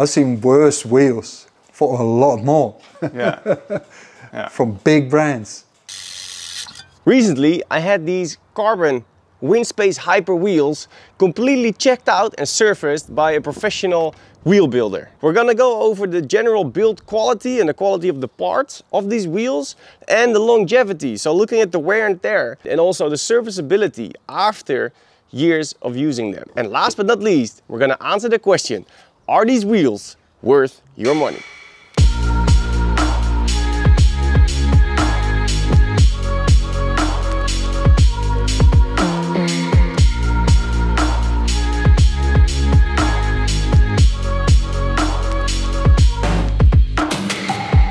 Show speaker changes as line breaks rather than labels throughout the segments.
I've seen worse wheels for a lot more
Yeah. yeah.
from big brands.
Recently, I had these carbon Winspace Hyper wheels completely checked out and surfaced by a professional wheel builder. We're gonna go over the general build quality and the quality of the parts of these wheels and the longevity. So looking at the wear and tear and also the serviceability after years of using them. And last but not least, we're gonna answer the question, are these wheels worth your money?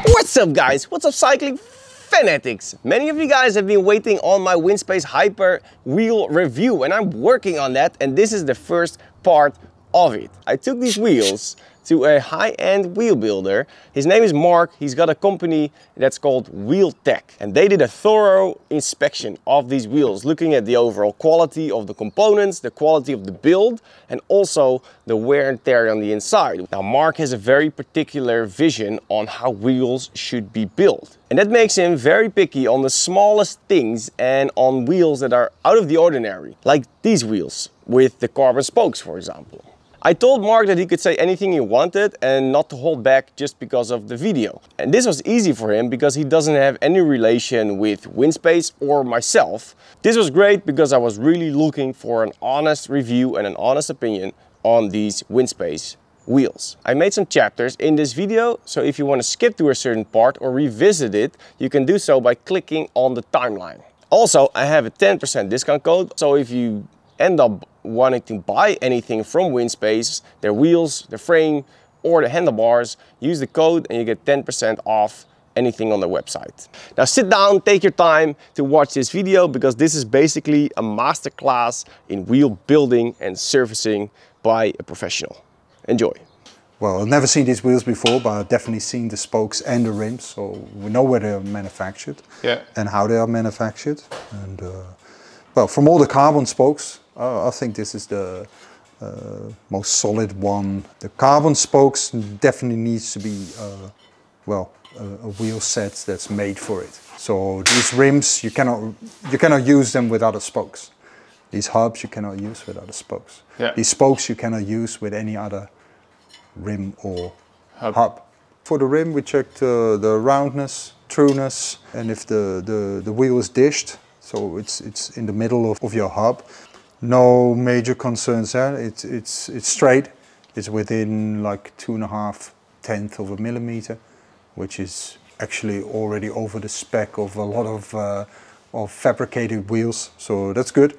What's up guys? What's up cycling fanatics? Many of you guys have been waiting on my Winspace Hyper wheel review and I'm working on that and this is the first part of it. I took these wheels to a high-end wheel builder. His name is Marc. He's got a company that's called Wheel-tec. And they did a thorough inspection of these wheels, looking at the overall quality of the components, the quality of the build, and also the wear and tear on the inside. Now, Marc has a very particular vision on how wheels should be built. And that makes him very picky on the smallest things and on wheels that are out of the ordinary, like these wheels with the carbon spokes, for example. I told Marc that he could say anything he wanted and not to hold back just because of the video. And this was easy for him because he doesn't have any relation with Winspace or myself. This was great because I was really looking for an honest review and an honest opinion on these Winspace wheels. I made some chapters in this video, so if you want to skip to a certain part or revisit it, you can do so by clicking on the timeline. Also, I have a 10% discount code, so if you end up wanting to buy anything from Winspace, their wheels, the frame, or the handlebars, use the code and you get 10% off anything on their website. Now sit down, take your time to watch this video because this is basically a masterclass in wheel building and servicing by a professional. Enjoy.
Well, I've never seen these wheels before, but I've definitely seen the spokes and the rims, so we know where they're manufactured
Yeah.
and how they are manufactured. And uh, well, from all the carbon spokes, uh, I think this is the uh, most solid one. The carbon spokes definitely needs to be, uh, well, a, a wheel set that's made for it. So these rims, you cannot, you cannot use them with other spokes. These hubs you cannot use with other spokes.
Yeah.
These spokes you cannot use with any other rim or
Hub.
hub. For the rim, we checked uh, the roundness, trueness, and if the, the, the wheel is dished, so it's, it's in the middle of, of your hub. No major concerns there. It's, it's, it's straight. It's within like two and a half tenth of a millimeter, which is actually already over the spec of a lot of, uh, of fabricated wheels. So that's good.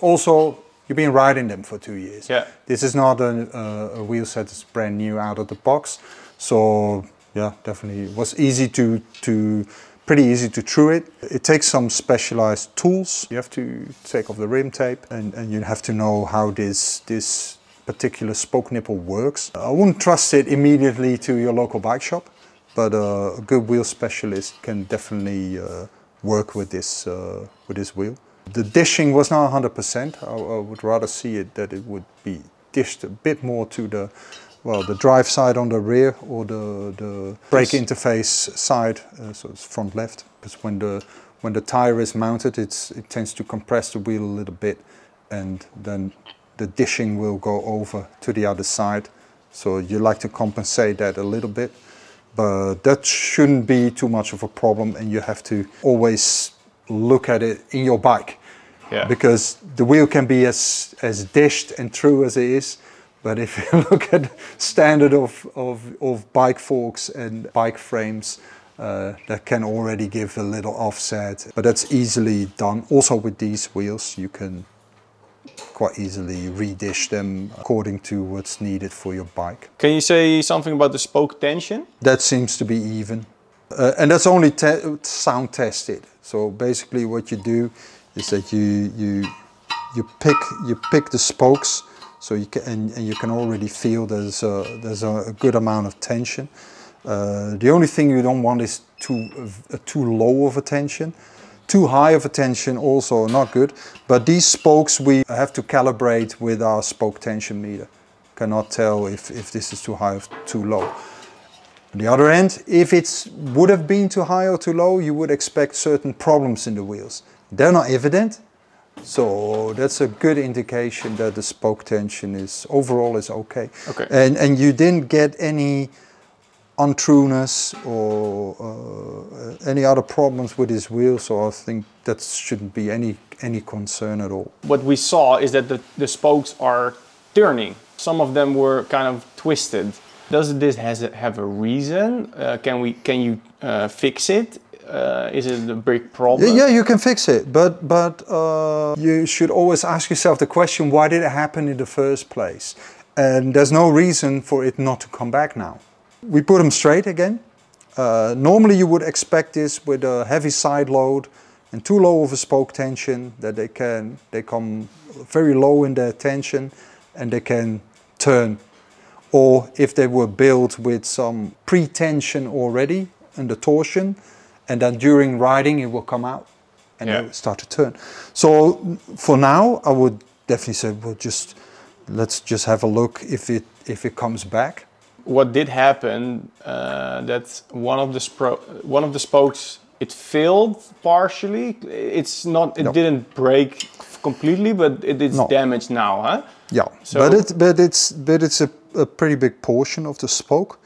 Also, you've been riding them for two years.
Yeah.
This is not a, a, a wheel set that's brand new out of the box. So yeah, definitely it was easy to, to pretty easy to true it. It takes some specialized tools. You have to take off the rim tape and, and you have to know how this, this particular spoke nipple works. I wouldn't trust it immediately to your local bike shop, but uh, a good wheel specialist can definitely uh, work with this, uh, with this wheel. The dishing was not 100%. I, I would rather see it that it would be dished a bit more to the well, the drive side on the rear or the, the brake interface side, uh, so it's front left. Because when the when the tire is mounted, it's it tends to compress the wheel a little bit, and then the dishing will go over to the other side. So you like to compensate that a little bit, but that shouldn't be too much of a problem, and you have to always look at it in your bike
Yeah.
because the wheel can be as as dished and true as it is but if you look at standard of, of, of bike forks and bike frames uh, that can already give a little offset but that's easily done also with these wheels you can quite easily redish them according to what's needed for your bike
Can you say something about the spoke tension?
that seems to be even. Uh, and that's only te- sound tested. So basically what you do is that you, you, you, pick, you pick the spokes so you can, and, you can already feel there's a, there's a, a good amount of tension. Uh, the only thing you don't want is too, uh, too low of a tension. Too high of a tension also not good. But these spokes we have to calibrate with our spoke tension meter. cannot tell if, if this is too high or too low. On the other end, if it would have been too high or too low, you would expect certain problems in the wheels. They're not evident, so that's a good indication that the spoke tension is overall is okay.
Okay.
And and you didn't get any untrueness or uh, any other problems with his wheel, so I think that shouldn't be any any concern at all.
What we saw is that the, the spokes are turning. Some of them were kind of twisted. Does this has a, have a reason? Uh, can we can you uh, fix it? Uh, is it a big problem?
Yeah, you can fix it, but but uh, you should always ask yourself the question: Why did it happen in the first place? And there's no reason for it not to come back now. We put them straight again. Uh, normally, you would expect this with a heavy side load and too low of a spoke tension that they can they come very low in their tension and they can turn. Or if they were built with some pre-tension already and the torsion, and then during riding it will come out and
Yeah.
they will start to turn. So for now, I would definitely say, well, just let's just have a look if it if it comes back.
what did happen uh, that one of the spro- one of the spokes it failed partially. It's not it
No.
didn't break completely, but it is
No.
damaged now, huh?
Yeah,
So-
but it but it's but it's a, a pretty big portion of the spoke,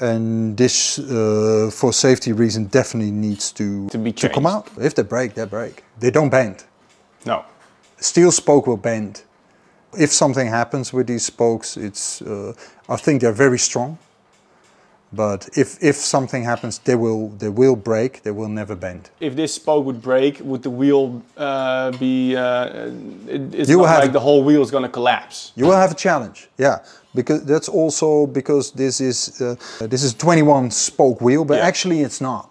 and this uh, for safety reason definitely needs to
To be
come out. If they break, they break. They don't bend.
No.
Steel spoke will bend. If something happens with these spokes, it's uh, I think they're very strong. But if, if something happens, they will they will break. They will never bend.
If this spoke would break, would the wheel uh, be? Uh, it, it's
You
not
have-
like the whole wheel is going to collapse.
You will have a challenge, yeah, because that's also because this is uh, this is 21 spoke wheel, but
Yeah.
actually it's not,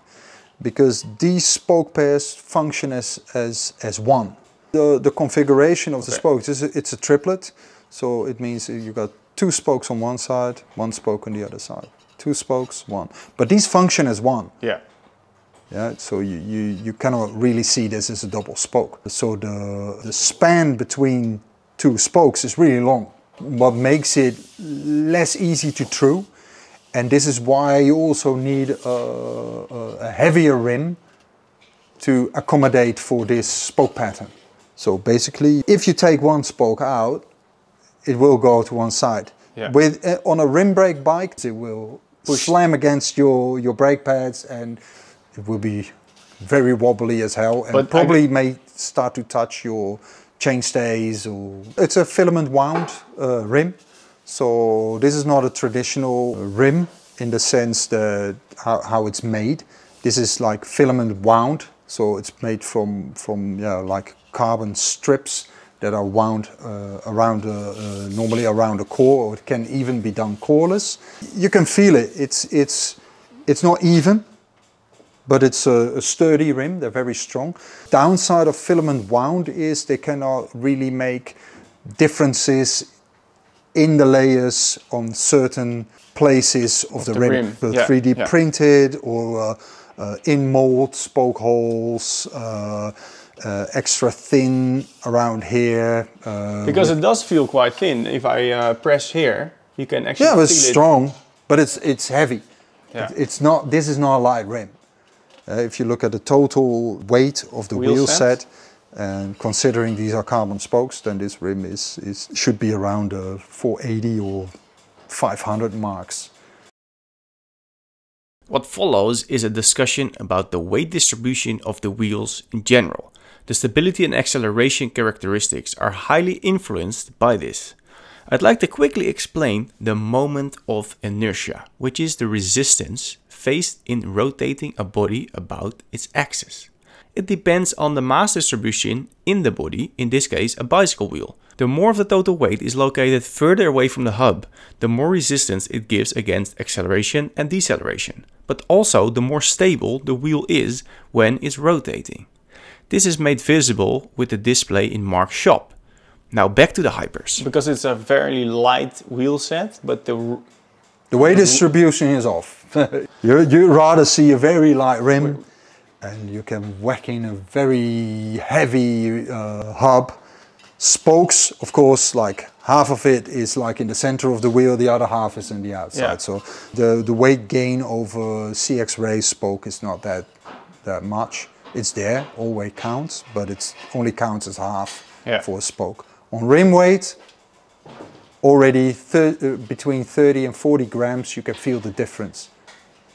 because these spoke pairs function as as as one. The the configuration of the spokes is it's a triplet, so it means you've got two spokes on one side, one spoke on the other side, two spokes, one. But these function as one.
Yeah.
Yeah, so you, you, you cannot really see this as a double spoke. So the, the span between two spokes is really long. What makes it less easy to true, and this is why you also need a, a, heavier rim to accommodate for this spoke pattern. So basically, if you take one spoke out, it will go to one side.
Yeah.
With uh, on a rim brake bike, it will slam against your your brake pads and it will be very wobbly as hell and
But I-
probably may start to touch your chainstays or it's a filament wound uh, rim. So this is not a traditional rim in the sense that how, how it's made. This is like filament wound, so it's made from from yeah like carbon strips that are wound uh, around uh, uh, normally around a core, or it can even be done coreless. You can feel it. It's it's it's not even, but it's a, a sturdy rim. They're very strong. Downside of filament wound is they cannot really make differences in the layers on certain places of, the,
the
rim,
rim, yeah,
3D
yeah.
printed or uh, uh, in mold spoke holes, uh, uh, extra thin around here. Uh,
Because it does feel quite thin. If I uh, press here, you can actually
yeah,
feel
it's
it.
strong, but it's it's heavy.
Yeah.
It- It's not. This is not a light rim. Uh, if you look at the total weight of the
Wheel
wheel,
set.
set, and considering these are carbon spokes, then this rim is, is should be around uh, 480 or 500 marks.
What follows is a discussion about the weight distribution of the wheels in general. The stability and acceleration characteristics are highly influenced by this. I'd like to quickly explain the moment of inertia, which is the resistance faced in rotating a body about its axis. It depends on the mass distribution in the body, in this case a bicycle wheel. The more of the total weight is located further away from the hub, the more resistance it gives against acceleration and deceleration, but also the more stable the wheel is when it's rotating. This is made visible with the display in Marc's shop. Now back to the hypers.
Because it's a very light wheel set, but the r-
The weight distribution is off. you you rather see a very light rim, and you can whack in a very heavy uh, hub. Spokes, of course, like half of it is like in the center of the wheel, the other half is in the outside.
Yeah.
So the, the weight gain over CX-Ray spoke is not that, that much. It's there, all weight counts, but it only counts as half
Yeah.
for a spoke. On rim weight, already thir- uh, between 30 and 40 grams, you can feel the difference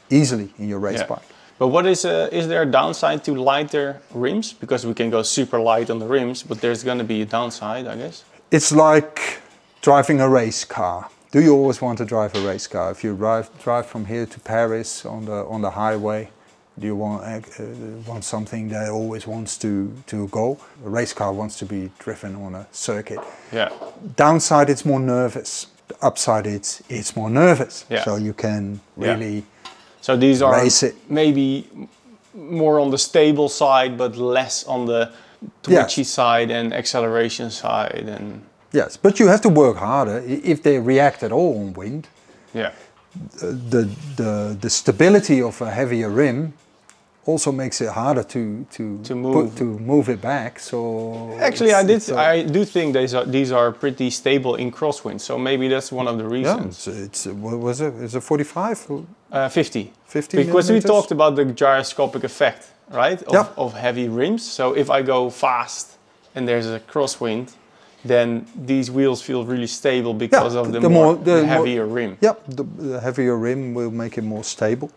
easily in your race
Yeah.
bike.
But what is uh, is there a downside to lighter rims? Because we can go super light on the rims, but there's going to be a downside, I guess.
It's like driving a race car. Do you always want to drive a race car? If you drive, drive from here to Paris on the on the highway, do you want uh, want something that always wants to to go? A race car wants to be driven on a circuit.
Yeah.
Downside, it's more nervous. The upside, it's it's more nervous.
Yeah.
So you can really Yeah.
So these are
Race it.
maybe more on the stable side, but less on the twitchy side and acceleration side. And
yes. But you have to work harder if they react at all on wind.
yeah,
the, the, the stability of a heavier rim also makes it harder to to
To
put-
move.
to move it back. So
actually, I did.
a-
I do think these are these are pretty stable in crosswind. So maybe that's one of the
yeah,
reasons.
it's, it's what was it? Is it 45?
Uh, 50.
50
Because we talked about the gyroscopic effect, right? Of,
Yeah.
of heavy rims. So if I go fast and there's a crosswind, then these wheels feel really stable because of the,
the
more,
more- the
the
more-
heavier rim.
Yep, the, the heavier rim will make it more stable,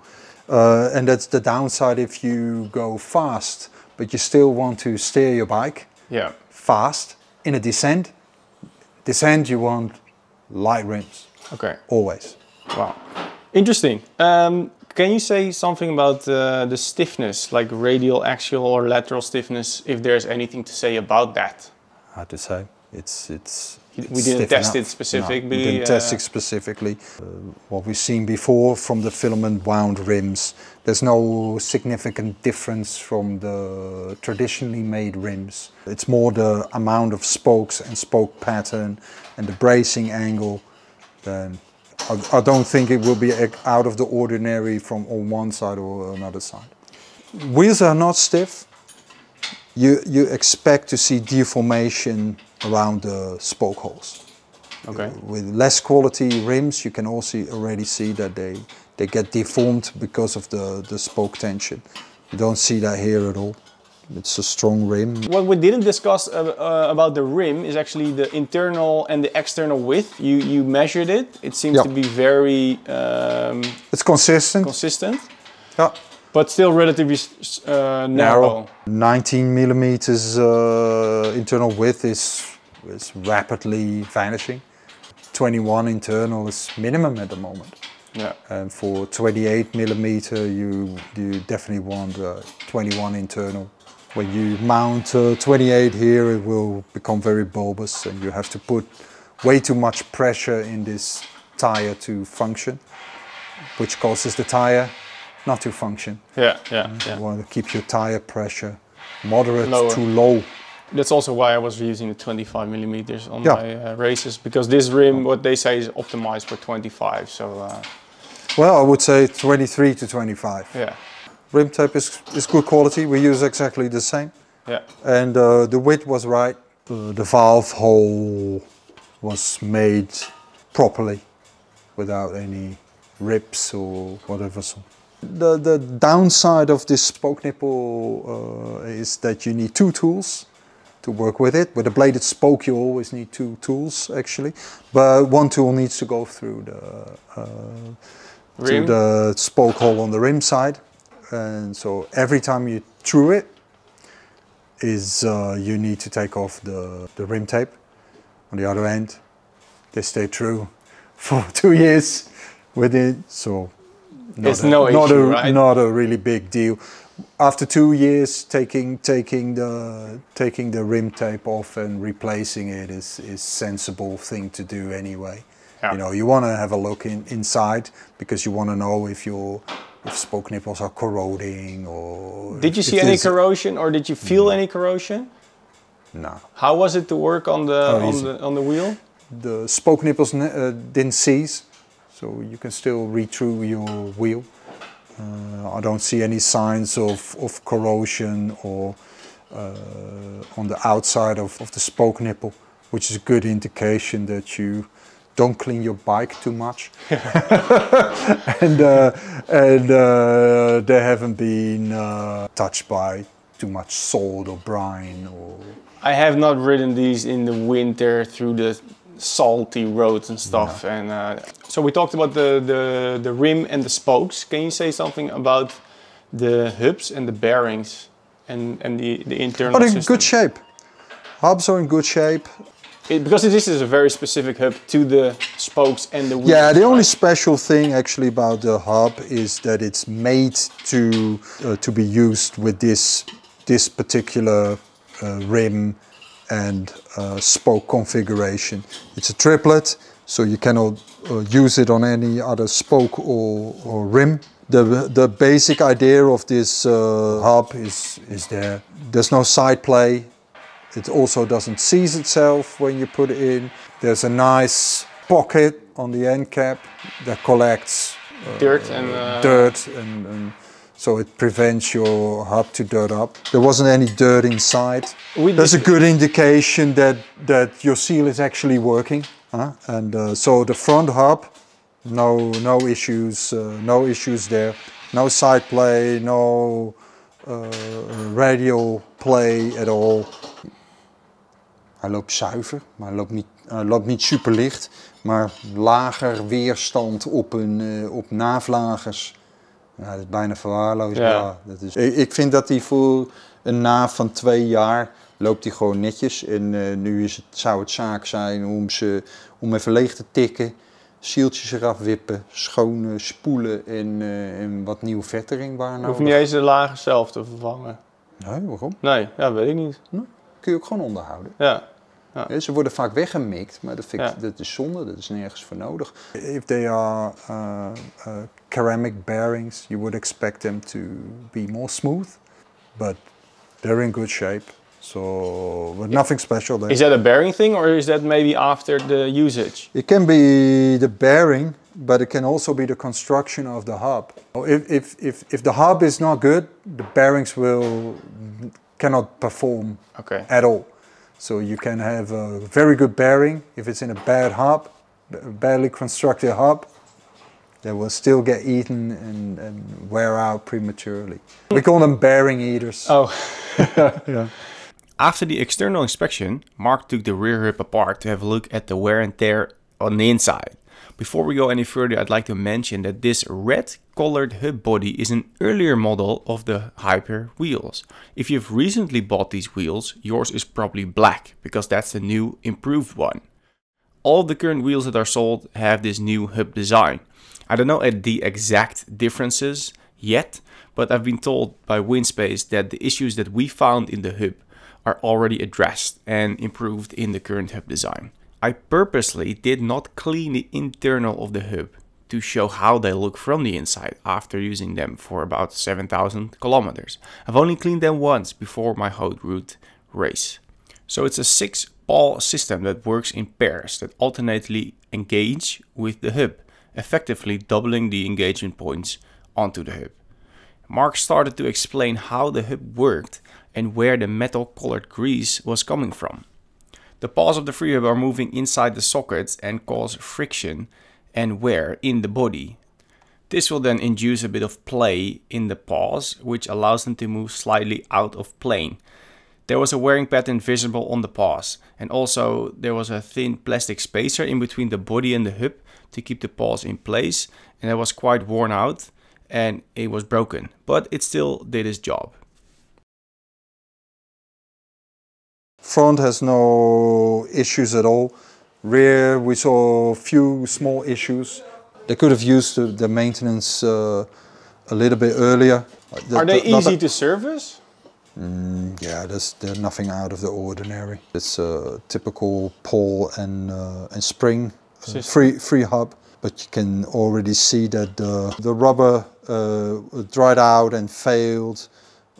uh, and that's the downside if you go fast, but you still want to steer your bike
Yeah.
fast in a descent. Descent, you want light rims
Okay.
always.
Wow. Interesting. Um, can you say something about uh, the stiffness, like radial, axial, or lateral stiffness, if there's anything to say about that?
hard to say. It's it's.
We didn't test it specifically,
No, we didn't test
uh,
it specifically. Uh, what we've seen before from the filament wound rims, there's no significant difference from the traditionally made rims. It's more the amount of spokes and spoke pattern and the bracing angle. Then I, I don't think it will be out of the ordinary from on one side or another side. Wheels are not stiff you, you expect to see deformation around the spoke holes.
Okay.
With less quality rims, you can also already see that they, they get deformed because of the, the spoke tension. You don't see that here at all. It's a strong rim.
What we didn't discuss uh, uh, about the rim is actually the internal and the external width. You you measured it. It seems
Yeah.
to be very um,
It's consistent.
consistent,
yeah.
but still relatively uh, narrow.
19 millimeters uh, internal width is, is rapidly vanishing. 21 internal is minimum at the moment.
Yeah.
And for 28 millimeter, you you definitely want uh, 21 internal. When you mount uh, 28 here, it will become very bulbous, and you have to put way too much pressure in this tire to function, which causes the tire not to function.
Yeah. Yeah.
You
yeah.
want to keep your tire pressure moderate
Lower.
to low.
That's also why I was using the 25 millimeters on
Yeah.
my uh, races because this rim, what they say, is optimized for 25. So uh,
Well, I would say 23 to 25.
yeah,
Rim tape is, is good quality. We use exactly the same.
yeah,
and uh, the width was right. Uh, the valve hole was made properly without any rips or whatever. So the, the downside of this spoke nipple uh, is that you need two tools to work with it. With a bladed spoke, you always need two tools actually, but one tool needs to go through the uh, to the spoke hole on the rim side, and so every time you threw it, is uh, you need to take off the, the rim tape. On the other end, they stay true for two years with it, so not
It's no
not
issue,
a,
right?
Not a really big deal. After two years, taking taking the taking the rim tape off and replacing it is is sensible thing to do anyway.
Yeah.
You know, you want to have a look in, inside because you want to know if your if spoke nipples are corroding or.
Did you see any corrosion or did you feel any corrosion?
No.
How was it to work on the
Oh,
on
easy.
the on the wheel?
the spoke nipples uh, didn't seize, so you can still read through your wheel. Uh, I don't see any signs of, of corrosion or uh, on the outside of, of the spoke nipple. which is a good indication that you don't clean your bike too much. and uh, and uh, they haven't been uh, touched by too much salt or brine or
I have not ridden these in the winter through the salty roads and stuff. And uh, so we talked about the, the the rim and the spokes. Can you say something about the hubs and the bearings and and the the internal?
But in
system?
good shape. Hubs are in good shape.
It- because this is a very specific hub to the spokes and the wheels.
Yeah, the only
right?
special thing actually about the hub is that it's made to uh, to be used with this this particular uh, rim and uh, spoke configuration. It's a triplet, so you cannot uh, use it on any other spoke or, or rim. The, the basic idea of this uh, hub is, is there. There's no side play, it also doesn't seize itself when you put it in. There's a nice pocket on the end cap that collects
dirt and uh,
dirt and, and so it prevents your hub to dirt up. There wasn't any dirt inside.
We
That's a good indication that, that your seal is actually working. Huh? And uh, so the front hub, no, no issues, uh, no issues there. No side play, no uh, radial play at all. Hij loopt zuiver, maar hij loopt niet, hij loopt niet super licht. Maar lager weerstand op, een, eh, op naaflagers. Ja, dat is bijna verwaarloosbaar.
Ja.
Dat is, ik, ik vind dat hij voor een naaf van twee jaar loopt hij gewoon netjes. En eh, nu is het, zou het zaak zijn om ze om even leeg te tikken. Zieltjes eraf wippen, schoon spoelen en, eh, en wat nieuw vettering waar
je hoeft niet eens de lagen zelf te vervangen.
Nee, waarom?
Nee, ja, weet ik niet.
Kun je ook gewoon onderhouden.
Ja.
Ja, ze worden vaak weggemikt, maar dat, vind ik,
Ja.
dat is zonde, dat is nergens voor nodig. If they are uh, uh, ceramic bearings, you would expect them to be more smooth, but they're in good shape. So, but nothing special there.
Is that a bearing thing or is that maybe after the usage?
It can be the bearing, but it can also be the construction of the hub. If, if, if, if the hub is not good, the bearings will cannot perform
Okay.
at all. So you can have a very good bearing if it's in a bad hub, badly constructed hub, that will still get eaten and, and wear out prematurely. We call them bearing eaters.
Oh,
yeah.
After the external inspection, Marc took the rear hub apart to have a look at the wear and tear on the inside. Before we go any further, I'd like to mention that this red colored hub body is an earlier model of the Hyper wheels. If you've recently bought these wheels, yours is probably black because that's the new improved one. All the current wheels that are sold have this new hub design. I don't know at the exact differences yet, but I've been told by Winspace that the issues that we found in the hub are already addressed and improved in the current hub design. I purposely did not clean the internal of the hub to show how they look from the inside after using them for about 7000 kilometers. I've only cleaned them once before my Haute Route race. So it's a six ball system that works in pairs that alternately engage with the hub, effectively doubling the engagement points onto the hub. Marc started to explain how the hub worked and where the metal colored grease was coming from. The pawls of the free hub are moving inside the sockets and cause friction and wear in the body. This will then induce a bit of play in the pawls, which allows them to move slightly out of plane. There was a wearing pattern visible on the pawls, and also there was a thin plastic spacer in between the body and the hub to keep the paws in place, and it was quite worn out and it was broken, but it still did its job.
Front has no issues at all. Rear, we saw a few small issues. They could have used the, the maintenance uh, a little bit earlier. The-
are they
the-
easy to service?
Yeah, there's, there's nothing out of the ordinary. It's a typical pawl and, uh, and spring uh, free, free hub, but you can already see that the, the rubber uh, dried out and failed.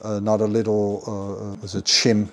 Uh, not a little, uh, was it shim,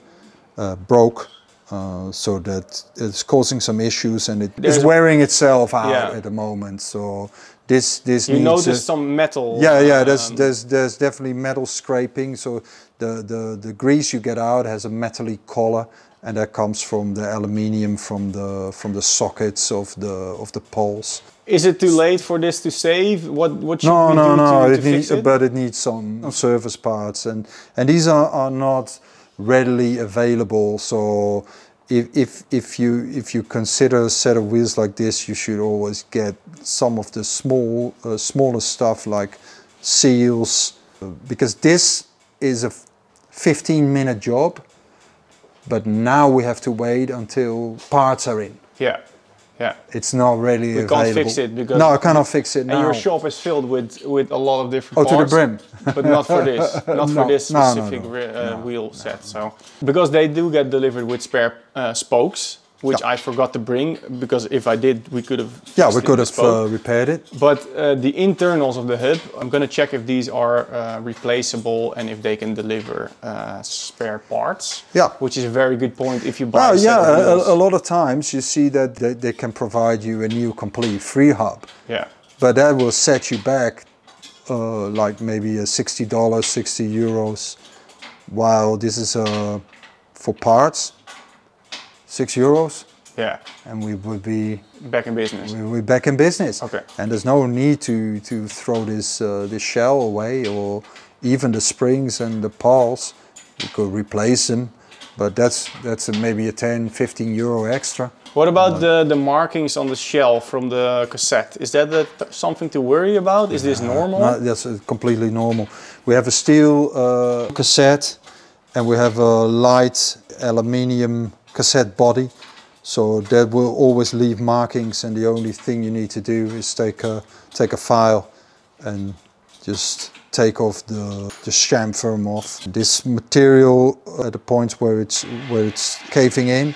broke. Uh, so that it's causing some issues and it
There's
is wearing itself out
Yeah.
at the moment. So this this
You
needs a-
some metal.
yeah, yeah. There's
um,
there's there's definitely metal scraping. So the the the grease you get out has a metallic color, and that comes from the aluminium from the from the sockets of the of the pawls.
Is it too late for this to save? What what should
No,
we
no,
do
no.
to,
it
to
needs,
it?
but it needs some service parts, and and these are, are not readily available. So if if if you if you consider a set of wheels like this, you should always get some of the small uh, smaller stuff like seals, because this is a 15 minute job. But now we have to wait until parts are in.
yeah, yeah.
It's not really
We
available.
can't fix it because-
no, I cannot fix it
And
now.
your shop is filled with with a lot of different
Oh, to the brim.
but not for this, not for
No,
this
no, no,
specific
no,
ri- uh, wheel set. So because they do get delivered with spare uh, spokes, which I forgot to bring because if I did, we could have.
Yeah, we could have uh, repaired it.
But uh, the internals of the hub, I'm gonna check if these are uh, replaceable and if they can deliver uh, spare parts.
Yeah.
Which is a very good point if you buy
Well, yeah, a, a lot of times you see that they, they can provide you a new complete free hub,
Yeah.
but that will set you back uh, like maybe a sixty dollars, sixty euros, while this is uh, for parts, six euros,
Yeah.
and we would be
Back in business.
we- we're back in business.
Okay.
And there's no need to to throw this uh, this shell away or even the springs and the pawls. You could replace them, but that's that's a, maybe a 10, 15 euro extra.
What about the, the markings on the shell from the cassette? Is that a, something to worry about? Is this normal?
No, that's uh, completely normal. We have a steel uh, cassette, and we have a light aluminium cassette body. So that will always leave markings, and the only thing you need to do is take a take a file and just take off the the chamfer off. This material at the point where it's where it's caving in,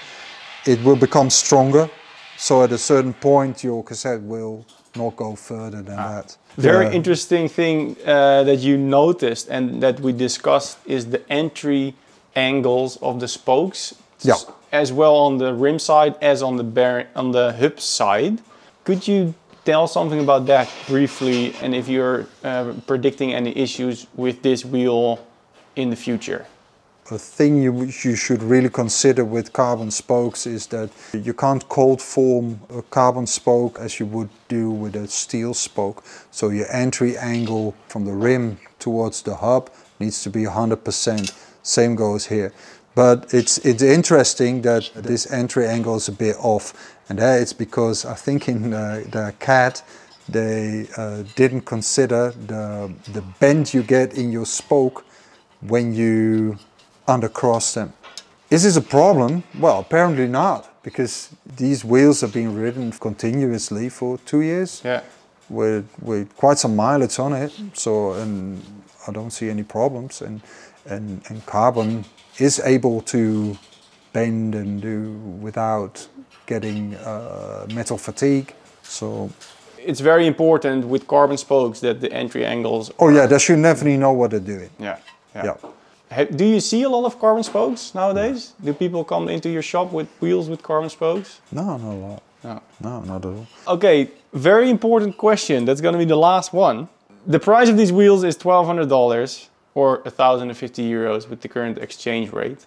it will become stronger. So at a certain point, your cassette will not go further than that.
Very
Uh,
interesting thing uh, that you noticed and that we discussed is the entry angles of the spokes.
Yeah.
As well on the rim side as on the bear on the hub side. Could you tell something about that briefly and if you're uh, predicting any issues with this wheel in the future?
a thing you, you should really consider with carbon spokes is that you can't cold form a carbon spoke as you would do with a steel spoke. So your entry angle from the rim towards the hub needs to be 100%. Same goes here. But it's, it's interesting that this entry angle is a bit off. And that it's because I think in the, the CAD they uh, didn't consider the, the bend you get in your spoke when you undercross them. Is this a problem? Well, apparently not, because these wheels have been ridden continuously for two years
Yeah.
with, with quite some mileage on it. So, and I don't see any problems. And, and, and carbon is able to bend and do without getting uh, metal fatigue. So,
It's very important with carbon spokes that the entry angles
oh yeah, they should definitely know what they're doing.
Yeah.
Yeah.
Ha- Do you see a lot of carbon spokes nowadays? Do people come into your shop with wheels with carbon spokes?
No, not a lot.
No.
No, not at all.
Okay, very important question. That's going to be the last one. The price of these wheels is $1,200 or 1,050 euros with the current exchange rate.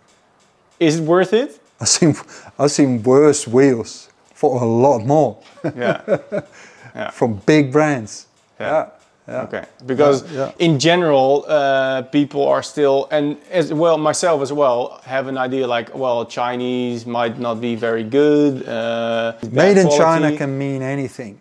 Is it worth it?
I've seen, I've seen worse wheels for a lot more
Yeah. yeah.
from big brands.
Yeah.
yeah.
Okay. Because
Yeah, yeah.
in general, uh, people are still, and as well, myself as well, have an idea like, well, Chinese might not be very good. Uh,
Made in China can mean anything.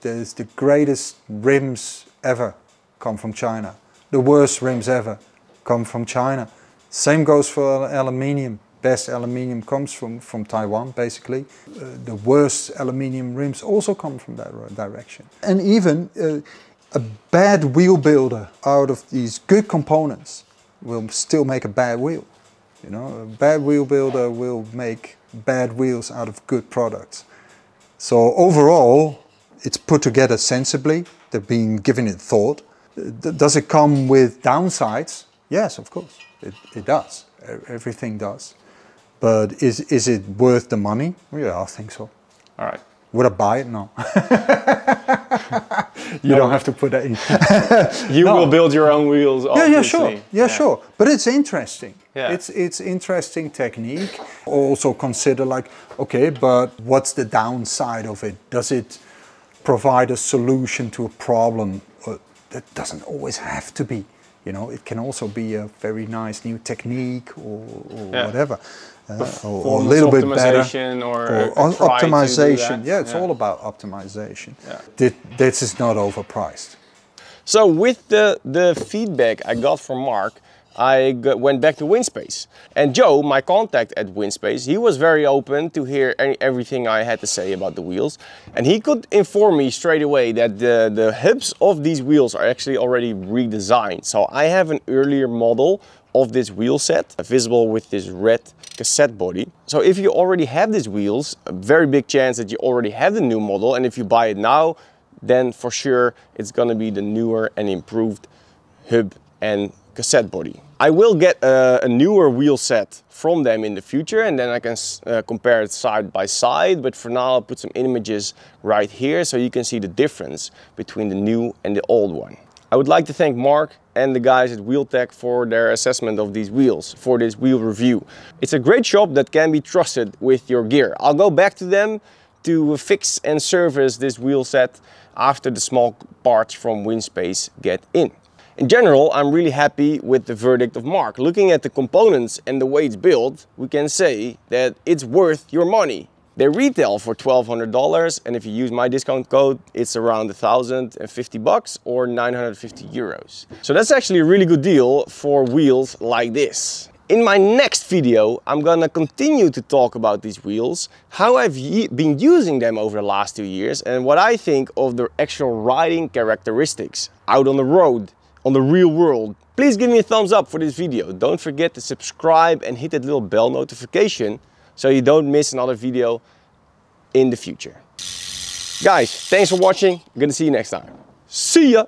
There's the greatest rims ever come from China. The worst rims ever come from China. Same goes for aluminium. Best aluminium comes from, from Taiwan, basically. Uh, the worst aluminium rims also come from that direction. And even uh, a bad wheel builder out of these good components will still make a bad wheel. You know, a bad wheel builder will make bad wheels out of good products. So overall, it's put together sensibly. They're being given it thought. Does it come with downsides? Yes, of course, it, it does. Everything does. But is, is it worth the money? Yeah, I think so.
All right.
Would I buy it? No. you don't have to put that in.
You
No.
will build your own wheels.
Yeah, yeah, sure.
obviously.
Yeah, sure. But it's interesting.
Yeah.
It's it's interesting technique. Also consider like, okay, but what's the downside of it? Does it provide a solution to a problem? That doesn't always have to be. You know, it can also be a very nice new technique or, or
Yeah.
whatever. Uh, or, or a little bit better.
optimization or,
Or
uh,
on-
try to do
optimization. Yeah, it's
Yeah.
all about optimization.
Yeah.
Thi- This is not overpriced.
So with the, the feedback I got from Marc, I went back to WinSpace. And Joe, my contact at WinSpace, he was very open to hear everything I had to say about the wheels. And he could inform me straight away that the, the hubs of these wheels are actually already redesigned. So I have an earlier model of this wheel set, visible with this red cassette body. So if you already have these wheels, a very big chance that you already have the new model. And if you buy it now, then for sure it's gonna be the newer and improved hub and cassette body. I will get a, a newer wheel set from them in the future and then I can uh, compare it side by side. But for now, I'll put some images right here so you can see the difference between the new and the old one. I would like to thank Marc and the guys at Wheel-tec for their assessment of these wheels, for this wheel review. It's a great shop that can be trusted with your gear. I'll go back to them to fix and service this wheel set after the small parts from WinSpace get in. In general, I'm really happy with the verdict of Marc. Looking at the components and the way it's built, we can say that it's worth your money. They retail for $1,200 and if you use my discount code, it's around 1,050 bucks or 950 euros. So that's actually a really good deal for wheels like this. In my next video, I'm gonna continue to talk about these wheels, how I've been using them over the last two years, and what I think of their actual riding characteristics out on the road, on the real world. Please give me a thumbs up for this video. Don't forget to subscribe and hit that little bell notification so you don't miss another video in the future. Guys, thanks for watching. I'm gonna see you next time. See ya!